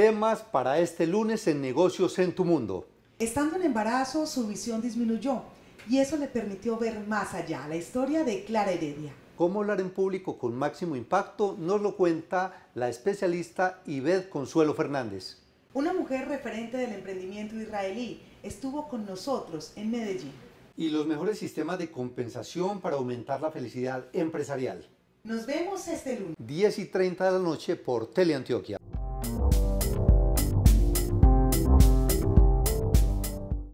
Temas para este lunes en Negocios en tu Mundo. Estando en embarazo, su visión disminuyó y eso le permitió ver más allá. La historia de Clara Heredia. Cómo hablar en público con máximo impacto nos lo cuenta la especialista Ived Consuelo Fernández. Una mujer referente del emprendimiento israelí estuvo con nosotros en Medellín. Y los mejores sistemas de compensación para aumentar la felicidad empresarial. Nos vemos este lunes. 10 y 30 de la noche por Teleantioquia.